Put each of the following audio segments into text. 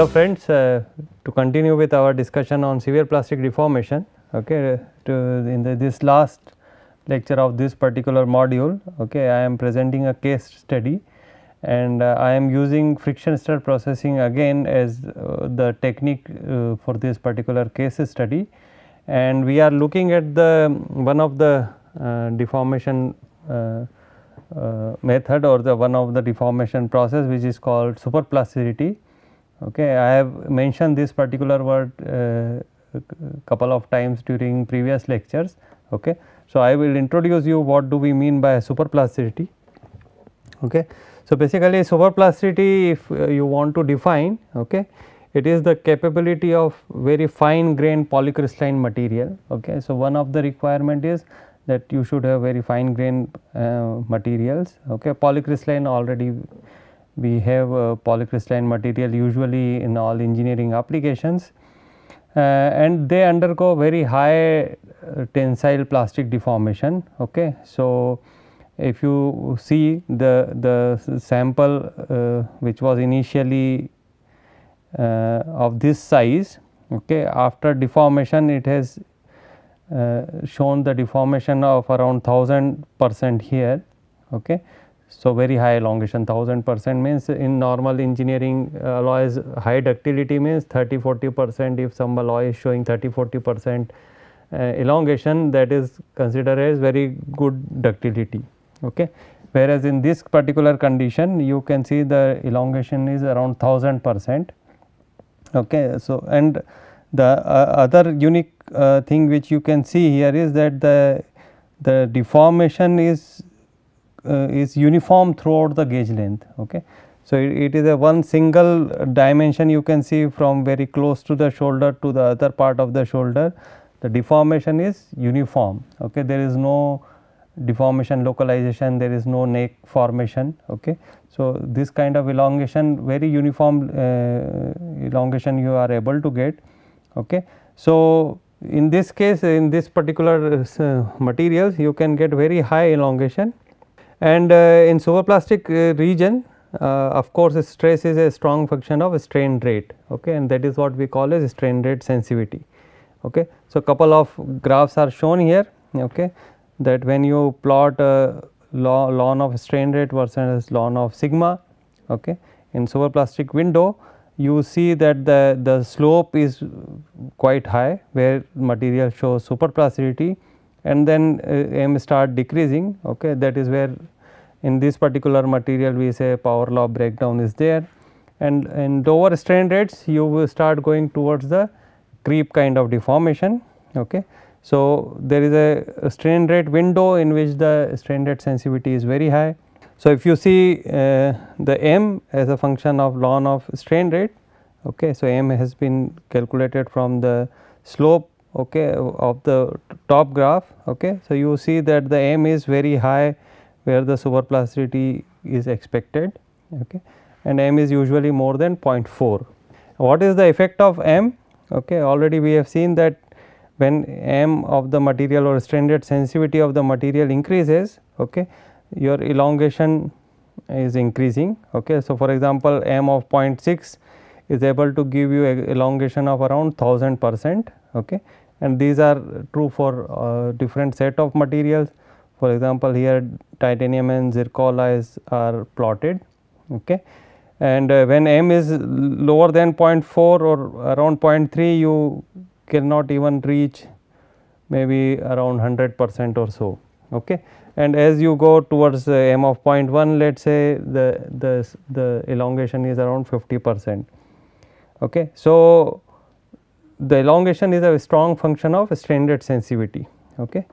Hello friends, uh, to continue with our discussion on severe plastic deformation, okay, to in the, this last lecture of this particular module, okay, I am presenting a case study and uh, I am using friction stir processing again as uh, the technique uh, for this particular case study and we are looking at the one of the uh, deformation uh, method or the one of the deformation process which is called superplasticity. Okay, I have mentioned this particular word uh, couple of times during previous lectures. Okay. So, I will introduce you what do we mean by superplasticity. Okay. So, basically superplasticity if uh, you want to define okay, it is the capability of very fine grained polycrystalline material. Okay. So, one of the requirement is that you should have very fine grained uh, materials. Okay. Polycrystalline already we have uh, polycrystalline material usually in all engineering applications uh, and they undergo very high uh, tensile plastic deformation. Okay. So, if you see the, the sample which was initially of this size okay, after deformation it has uh, shown the deformation of around 1000 percent here. Okay. So, very high elongation 1000 percent means in normal engineering uh, alloys high ductility means 30 40 percent if some alloy is showing 30 40 percent uh, elongation that is considered as very good ductility okay. Whereas, in this particular condition you can see the elongation is around 1000 percent. Okay. So, and the uh, other unique uh, thing which you can see here is that the, the deformation is uh, is uniform throughout the gauge length. Okay. So, it, it is a one single dimension you can see from very close to the shoulder to the other part of the shoulder the deformation is uniform. Okay. There is no deformation localization there is no neck formation. Okay. So, this kind of elongation very uniform uh, elongation you are able to get. Okay. So, in this case in this particular uh, materials you can get very high elongation and uh, in superplastic uh, region uh, of course stress is a strong function of strain rate okay, and that is what we call as strain rate sensitivity. Okay. So, couple of graphs are shown here okay, that when you plot a ln of strain rate versus ln of sigma okay, in superplastic window you see that the, the slope is quite high where material shows superplasticity and then uh, m start decreasing okay, that is where in this particular material we say power law breakdown is there and in lower strain rates you will start going towards the creep kind of deformation. Okay. So, there is a strain rate window in which the strain rate sensitivity is very high. So, if you see uh, the m as a function of ln of strain rate, okay, so m has been calculated from the slope okay, of the top graph. Okay. So, you see that the m is very high where the superplasticity is expected okay, and m is usually more than 0.4. What is the effect of m? Okay, already we have seen that when m of the material or strain rate sensitivity of the material increases, okay, your elongation is increasing. Okay. So, for example, m of 0.6 is able to give you elongation of around 1000 percent okay. And these are true for uh, different set of materials. For example, here titanium and zircon are plotted okay. and uh, when m is lower than 0.4 or around 0.3 you cannot even reach maybe around 100 percent or so. Okay. And as you go towards uh, m of 0.1 let us say the, the, the elongation is around 50 percent. Okay. So, the elongation is a strong function of strain rate sensitivity. Okay.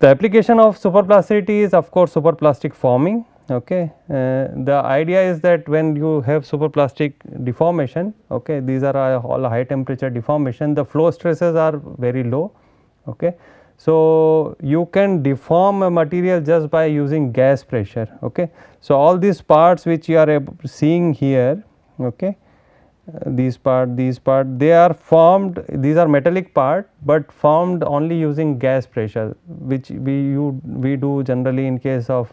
The application of superplasticity is of course superplastic forming. Okay. Uh, the idea is that when you have superplastic deformation, okay, these are all high temperature deformation, the flow stresses are very low. Okay. So, you can deform a material just by using gas pressure. Okay. So, all these parts which you are seeing here, okay, these part, these part, they are formed, these are metallic part, but formed only using gas pressure, which we you we do generally in case of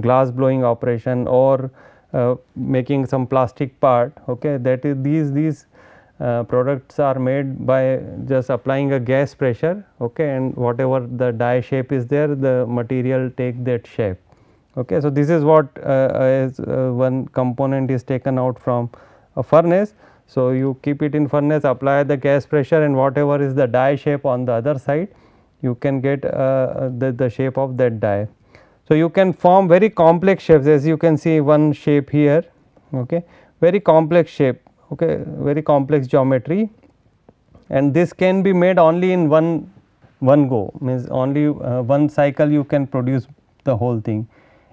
glass blowing operation or uh, making some plastic part okay? That is these these uh, products are made by just applying a gas pressure okay? And whatever the die shape is there the material take that shape okay? So this is what uh, as uh, one component is taken out from a furnace. So you keep it in furnace apply the gas pressure and whatever is the die shape on the other side you can get uh, the, the shape of that die. So, you can form very complex shapes. As you can see one shape here okay very complex shape okay very complex geometry. And this can be made only in one one go. Means only uh, one cycle you can produce the whole thing.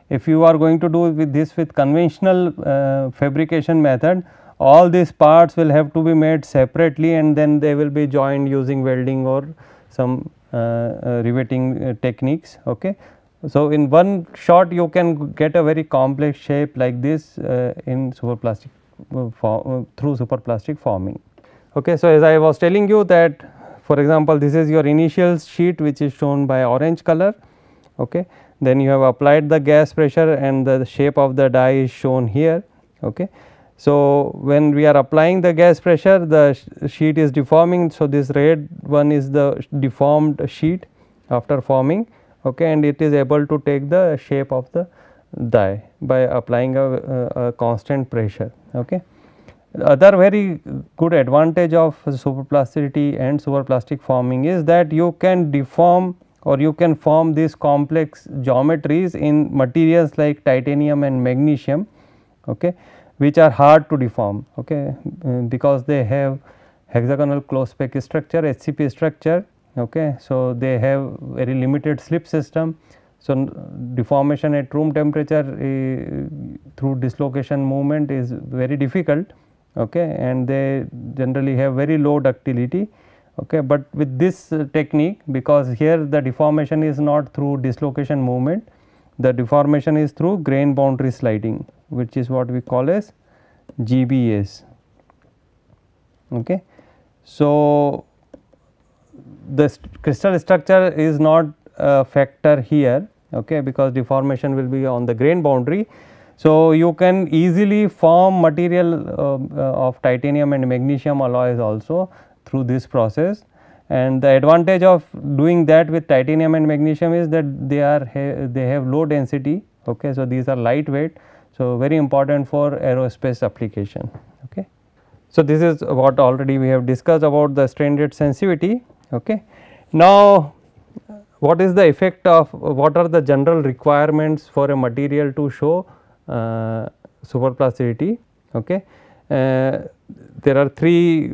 If you are going to do with this with conventional uh, fabrication method all these parts will have to be made separately and then they will be joined using welding or some uh, uh riveting uh, techniques okay. So, in one shot you can get a very complex shape like this uh, in superplastic uh, uh, through superplastic forming. Okay, so, as I was telling you that for example, this is your initial sheet which is shown by orange color. Okay. Then you have applied the gas pressure and the shape of the die is shown here. Okay. So, when we are applying the gas pressure the sheet is deforming. So, this red one is the deformed sheet after forming okay, and it is able to take the shape of the die by applying a, a, a constant pressure. Okay. The other very good advantage of superplasticity and superplastic forming is that you can deform or you can form these complex geometries in materials like titanium and magnesium okay, which are hard to deform okay, because they have hexagonal close packed structure HCP structure Okay. So, they have very limited slip system. So, deformation at room temperature uh, through dislocation movement is very difficult okay, and they generally have very low ductility. Okay, but with this uh, technique because here the deformation is not through dislocation movement, the deformation is through grain boundary sliding which is what we call as GBS. Okay. So, the st crystal structure is not a factor here okay, because deformation will be on the grain boundary. So, you can easily form material uh, uh, of titanium and magnesium alloys also through this process and the advantage of doing that with titanium and magnesium is that they are they have low density okay. So, these are lightweight so very important for aerospace application okay. So, this is what already we have discussed about the strain rate sensitivity Okay. Now, what is the effect of what are the general requirements for a material to show uh, superplasticity? Okay. Uh, there are three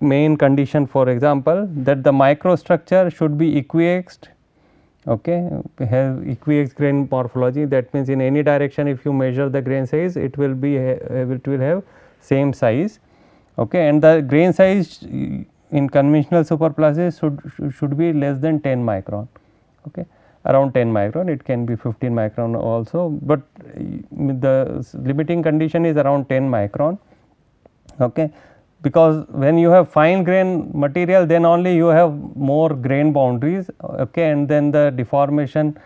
main condition for example that the microstructure should be equiaxed okay have equiaxed grain morphology. That means in any direction if you measure the grain size it will be uh, it will have same size. Okay and the grain size uh, in conventional superplastic should, should be less than 10 micron. Okay around 10 micron. It can be 15 micron also but uh, the limiting condition is around 10 micron. Okay because when you have fine grain material then only you have more grain boundaries okay and then the deformation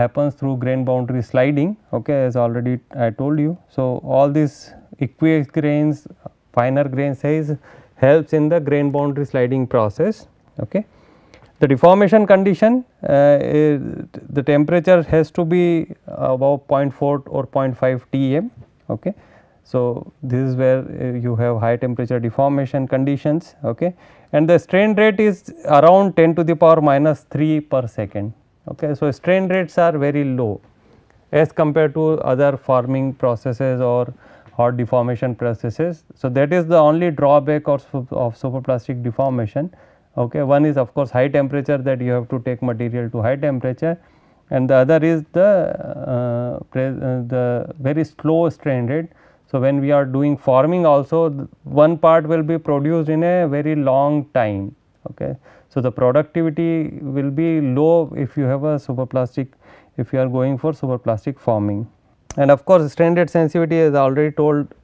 happens through grain boundary sliding okay as already I told you. So, all these equiaxed grains finer grain size helps in the grain boundary sliding process. Okay. The deformation condition uh, the temperature has to be above 0.4 or 0.5 TM. Okay. So, this is where uh, you have high temperature deformation conditions okay. and the strain rate is around 10 to the power minus 3 per second. Okay. So, strain rates are very low as compared to other forming processes or hot deformation processes. So, that is the only drawback of, of superplastic deformation. Okay. One is of course high temperature that you have to take material to high temperature and the other is the, uh, uh, the very slow strain rate. So, when we are doing forming also one part will be produced in a very long time. Okay. So, the productivity will be low if you have a superplastic if you are going for superplastic forming and of course, strain rate sensitivity as already told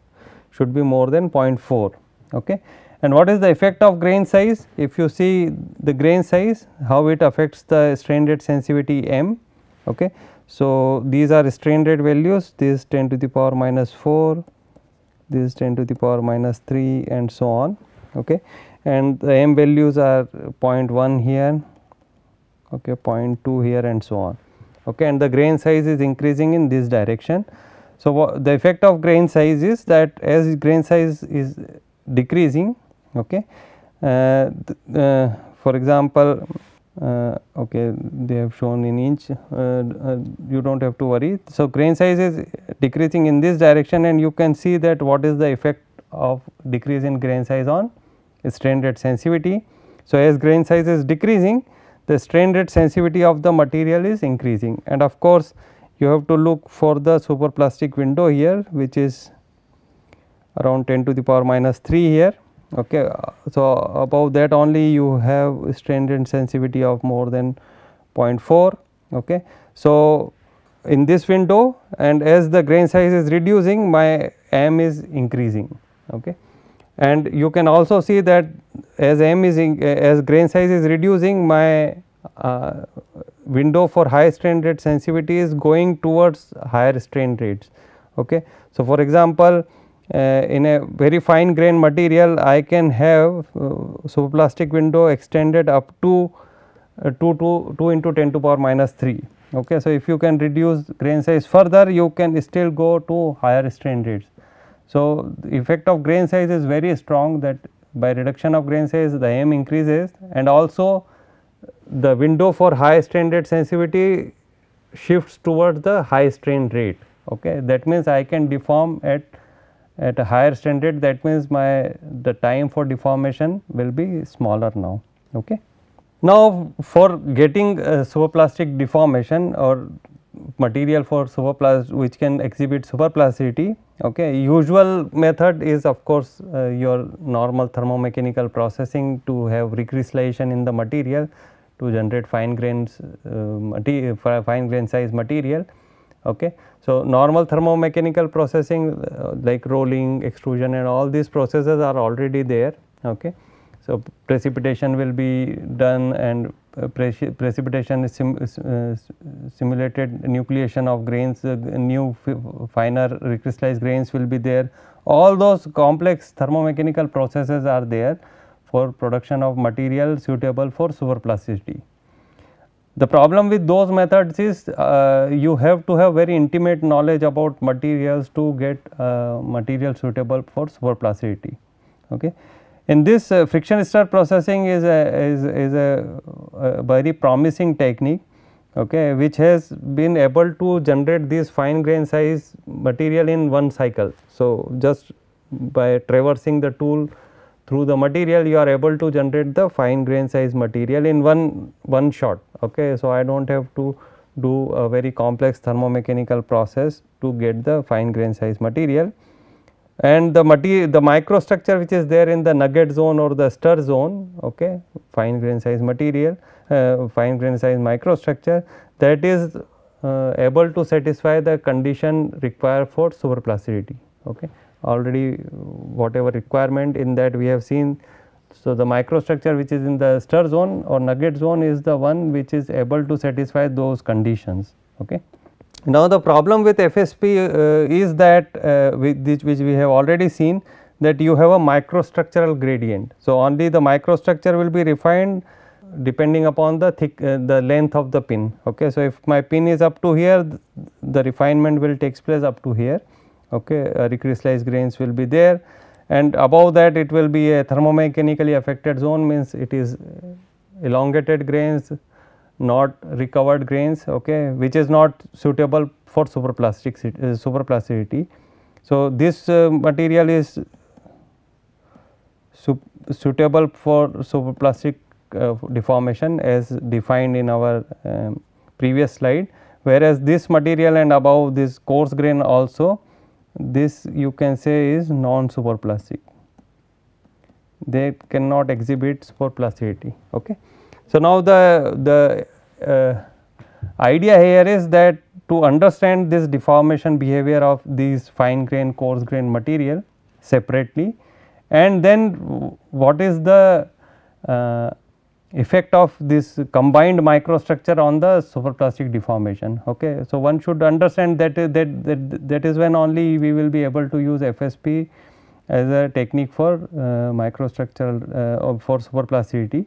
should be more than 0.4. Okay. And what is the effect of grain size? If you see the grain size how it affects the strain rate sensitivity m. Okay. So, these are strain rate values. This 10 to the power minus 4 this 10 to the power minus 3 and so on okay? And the m values are 0.1 here okay 0.2 here and so on okay? And the grain size is increasing in this direction. So the effect of grain size is that as grain size is decreasing okay uh, uh, for example uh, okay they have shown in inch uh, uh, you do not have to worry. So, grain size is decreasing in this direction and you can see that what is the effect of decrease in grain size on strain rate sensitivity. So, as grain size is decreasing the strain rate sensitivity of the material is increasing and of course, you have to look for the superplastic window here which is around 10 to the power minus 3 here okay so above that only you have strain rate sensitivity of more than 0.4 okay. So in this window and as the grain size is reducing my m is increasing okay. And you can also see that as m is in, as grain size is reducing my uh, window for high strain rate sensitivity is going towards higher strain rates okay. So for example uh, in a very fine grain material I can have uh, superplastic window extended up to uh, 2 to 2 into 10 to power minus 3. Okay. So, if you can reduce grain size further you can still go to higher strain rates. So, the effect of grain size is very strong that by reduction of grain size the M increases and also the window for high strain rate sensitivity shifts towards the high strain rate. Okay. That means, I can deform at at a higher strain rate that means my the time for deformation will be smaller now. Okay. Now, for getting superplastic deformation or material for superplast which can exhibit superplasticity okay usual method is of course uh, your normal thermomechanical processing to have recrystallization in the material to generate fine grains uh, fine grain size material okay so, normal thermomechanical processing uh, like rolling, extrusion and all these processes are already there. Okay. So, precipitation will be done and uh, precipitation is sim uh, stimulated nucleation of grains, uh, new finer recrystallized grains will be there. All those complex thermomechanical processes are there for production of material suitable for superplasticity. The problem with those methods is uh, you have to have very intimate knowledge about materials to get uh, material suitable for superplasticity. Okay. In this uh, friction stir processing is a, is, is a, a, very promising technique okay, which has been able to generate this fine grain size material in one cycle. So, just by traversing the tool through the material you are able to generate the fine grain size material in one one shot okay? So i don't have to do a very complex thermomechanical process to get the fine grain size material. And the material the microstructure which is there in the nugget zone or the stir zone okay? Fine grain size material uh, fine grain size microstructure that is uh, able to satisfy the condition required for superplasticity okay already whatever requirement in that we have seen. So, the microstructure which is in the stir zone or nugget zone is the one which is able to satisfy those conditions. Okay. Now, the problem with FSP uh, is that uh, which, which we have already seen that you have a microstructural gradient. So, only the microstructure will be refined depending upon the thick uh, the length of the pin. Okay. So, if my pin is up to here the refinement will takes place up to here okay, uh, recrystallized grains will be there and above that it will be a thermomechanically affected zone means it is elongated grains not recovered grains okay, which is not suitable for superplastic uh, superplasticity. So, this uh, material is suitable for superplastic uh, deformation as defined in our um, previous slide whereas this material and above this coarse grain also this you can say is non superplastic they cannot exhibit superplasticity okay? So now the the uh, idea here is that to understand this deformation behavior of these fine grain coarse grain material separately and then what is the uh, effect of this combined microstructure on the superplastic deformation. Okay. So, one should understand that, that, that, that is when only we will be able to use FSP as a technique for uh, microstructural uh, for superplasticity.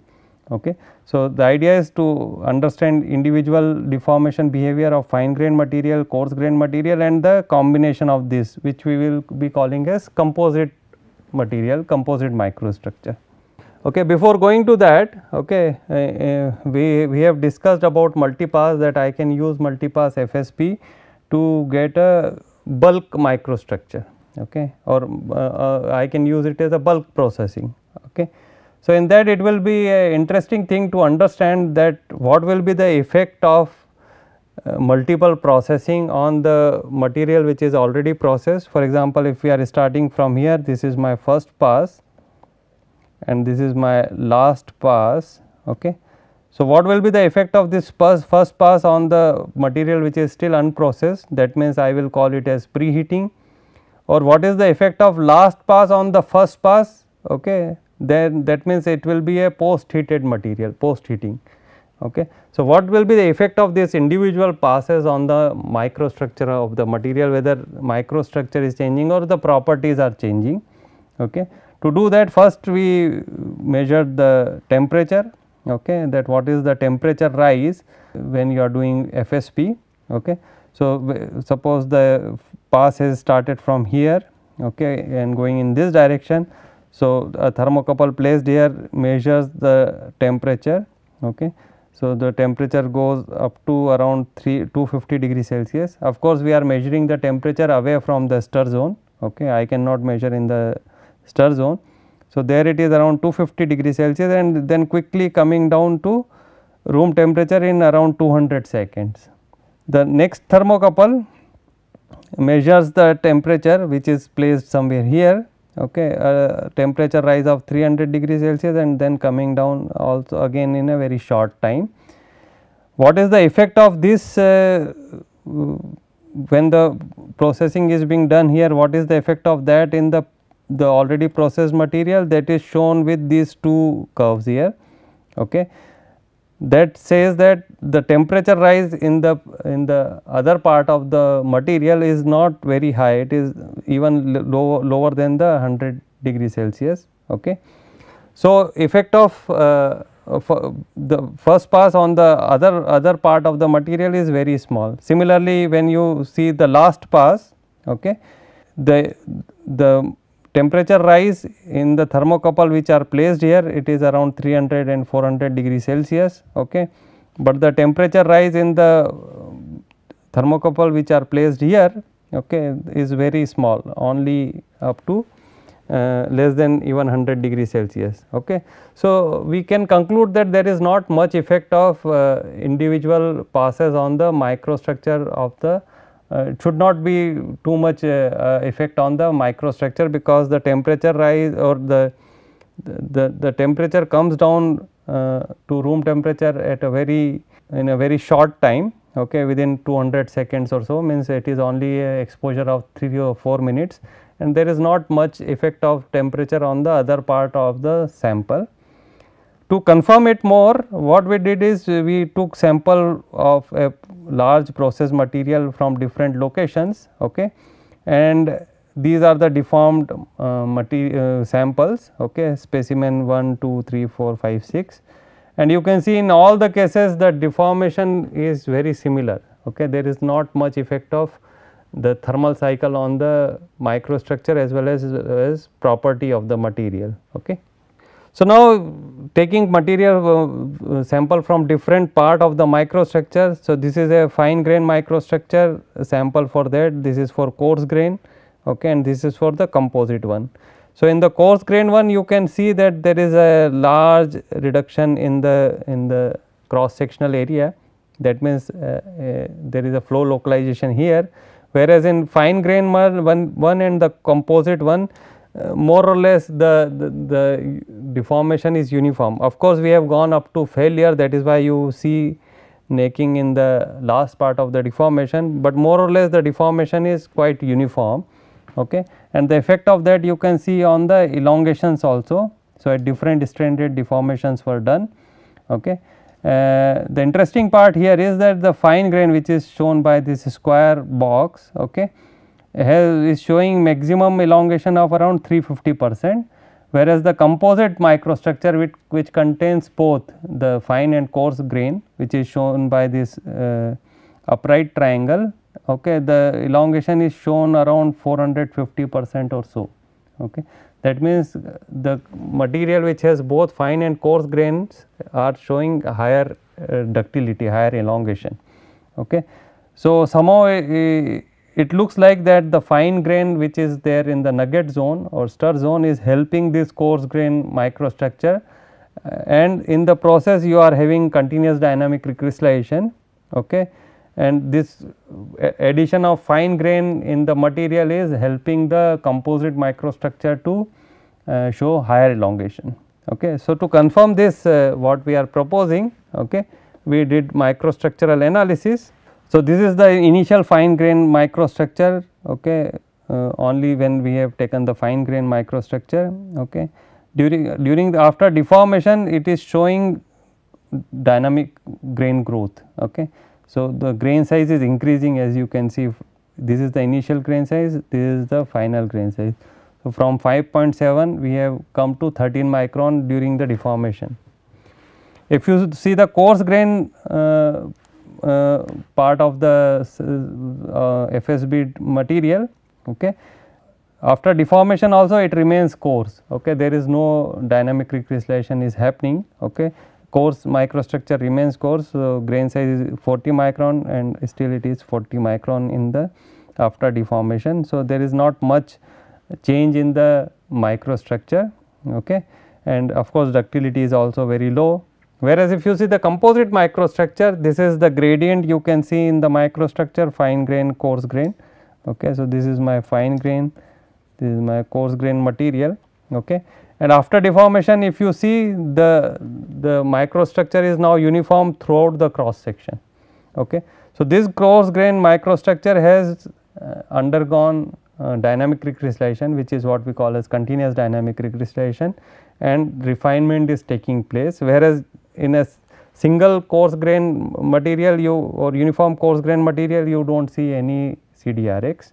Okay. So, the idea is to understand individual deformation behavior of fine grain material, coarse grain material and the combination of this which we will be calling as composite material, composite microstructure. Okay, before going to that, okay, uh, uh, we, we have discussed about multipass that I can use multipass FSP to get a bulk microstructure okay, or uh, uh, I can use it as a bulk processing. Okay. So, in that it will be a interesting thing to understand that what will be the effect of uh, multiple processing on the material which is already processed. For example, if we are starting from here, this is my first pass and this is my last pass. Okay. So, what will be the effect of this pass, first pass on the material which is still unprocessed that means I will call it as preheating or what is the effect of last pass on the first pass okay then that means it will be a post heated material post heating okay so what will be the effect of this individual passes on the microstructure of the material whether microstructure is changing or the properties are changing okay to do that first we measure the temperature okay, that what is the temperature rise when you are doing FSP. Okay. So, suppose the pass has started from here okay, and going in this direction. So, a thermocouple placed here measures the temperature. Okay. So, the temperature goes up to around 3 250 degree Celsius. Of course, we are measuring the temperature away from the stir zone. Okay. I cannot measure in the stir zone. So, there it is around 250 degree Celsius and then quickly coming down to room temperature in around 200 seconds. The next thermocouple measures the temperature which is placed somewhere here okay uh, temperature rise of 300 degree Celsius and then coming down also again in a very short time. What is the effect of this uh, when the processing is being done here what is the effect of that in the the already processed material that is shown with these two curves here. Okay. That says that the temperature rise in the in the other part of the material is not very high it is even low, lower than the 100 degree Celsius. Okay. So, effect of uh, the first pass on the other other part of the material is very small. Similarly, when you see the last pass okay, the the temperature rise in the thermocouple which are placed here it is around 300 and 400 degree Celsius. Okay. But the temperature rise in the thermocouple which are placed here okay, is very small only up to uh, less than even 100 degree Celsius. Okay. So, we can conclude that there is not much effect of uh, individual passes on the microstructure of the uh, it should not be too much uh, uh, effect on the microstructure because the temperature rise or the the, the temperature comes down to room temperature at a very in a very short time okay within 200 seconds or so means it is only exposure of 3 or 4 minutes and there is not much effect of temperature on the other part of the sample. To confirm it more what we did is we took sample of a large process material from different locations okay? And these are the deformed uh, material uh, samples okay? Specimen 1 2 3 4 5 6 and you can see in all the cases the deformation is very similar okay? There is not much effect of the thermal cycle on the microstructure as well as, as property of the material okay so, now taking material uh, sample from different part of the microstructure. So, this is a fine grain microstructure sample for that this is for coarse grain okay, and this is for the composite one. So, in the coarse grain one you can see that there is a large reduction in the in the cross sectional area that means uh, uh, there is a flow localization here whereas in fine grain one, one and the composite one more or less the, the, the, deformation is uniform. Of course, we have gone up to failure that is why you see necking in the last part of the deformation, but more or less the deformation is quite uniform okay. and the effect of that you can see on the elongations also. So, at different stranded deformations were done Okay. Uh, the interesting part here is that the fine grain which is shown by this square box okay, has, is showing maximum elongation of around 350 percent whereas the composite microstructure which, which contains both the fine and coarse grain which is shown by this uh, upright triangle okay, the elongation is shown around 450 percent or so. Okay. That means, the material which has both fine and coarse grains are showing higher uh, ductility, higher elongation. Okay. So, somehow uh, it looks like that the fine grain which is there in the nugget zone or stir zone is helping this coarse grain microstructure uh, and in the process you are having continuous dynamic recrystallization okay and this addition of fine grain in the material is helping the composite microstructure to uh, show higher elongation. Okay. So, to confirm this uh, what we are proposing okay, we did microstructural analysis so, this is the initial fine grain microstructure okay, uh, only when we have taken the fine grain microstructure. Okay. During, during the after deformation it is showing dynamic grain growth. Okay. So, the grain size is increasing as you can see this is the initial grain size, this is the final grain size. So, from 5.7 we have come to 13 micron during the deformation. If you see the coarse grain uh, part of the uh, FSP material. Okay. After deformation also it remains coarse, okay. there is no dynamic recrystallization is happening. Okay. Coarse microstructure remains coarse, so grain size is 40 micron and still it is 40 micron in the after deformation. So, there is not much change in the microstructure okay. and of course, ductility is also very low Whereas, if you see the composite microstructure, this is the gradient you can see in the microstructure fine grain, coarse grain. Okay. So, this is my fine grain, this is my coarse grain material. Okay. And after deformation, if you see the, the microstructure is now uniform throughout the cross section. Okay. So, this coarse grain microstructure has uh, undergone uh, dynamic recrystallization which is what we call as continuous dynamic recrystallization and refinement is taking place whereas in a single coarse grain material you or uniform coarse grain material you do not see any CDRX.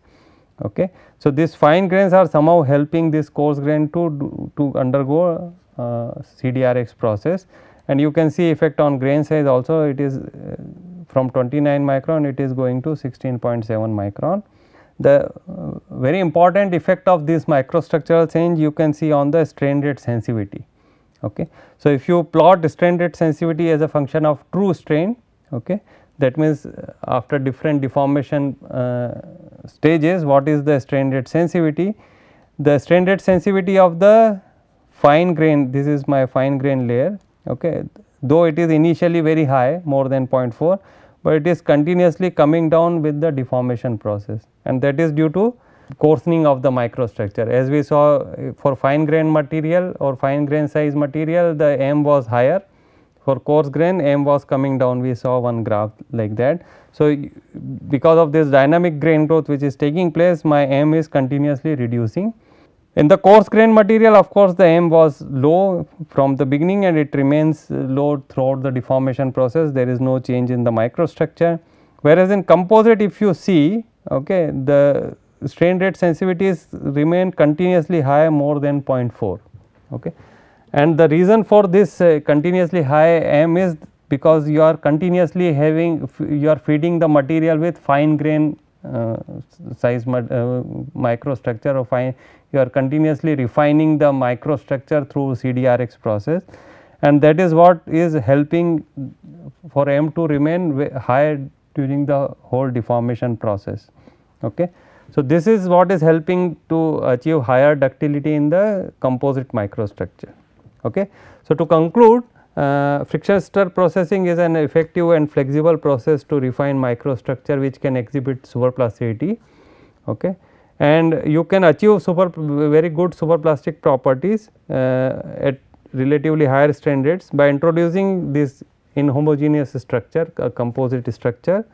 Okay. So, these fine grains are somehow helping this coarse grain to to undergo uh, CDRX process and you can see effect on grain size also it is uh, from 29 micron it is going to 16.7 micron. The uh, very important effect of this microstructural change you can see on the strain rate sensitivity. Okay. So, if you plot strain rate sensitivity as a function of true strain, okay, that means uh, after different deformation uh, stages what is the strain rate sensitivity? The strain rate sensitivity of the fine grain this is my fine grain layer okay, though it is initially very high more than 0.4, but it is continuously coming down with the deformation process and that is due to coarsening of the microstructure. As we saw for fine grain material or fine grain size material the M was higher, for coarse grain M was coming down we saw one graph like that. So, because of this dynamic grain growth which is taking place my M is continuously reducing. In the coarse grain material of course, the M was low from the beginning and it remains low throughout the deformation process there is no change in the microstructure. Whereas, in composite if you see okay, the strain rate sensitivities remain continuously high more than 0.4. Okay. And the reason for this uh, continuously high M is because you are continuously having you are feeding the material with fine grain uh, size uh, microstructure or fine you are continuously refining the microstructure through CDRX process and that is what is helping for M to remain high during the whole deformation process. Okay. So, this is what is helping to achieve higher ductility in the composite microstructure. Okay. So, to conclude uh, friction stir processing is an effective and flexible process to refine microstructure which can exhibit superplasticity okay. and you can achieve super very good superplastic properties uh, at relatively higher strain rates by introducing this inhomogeneous structure composite structure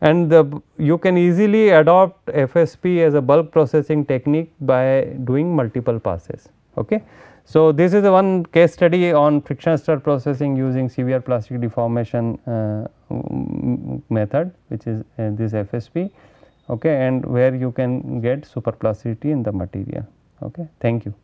and the, you can easily adopt FSP as a bulk processing technique by doing multiple passes. Okay. So, this is one case study on friction stir processing using severe plastic deformation uh, method which is uh, this FSP okay, and where you can get superplasticity in the material. Okay. Thank you.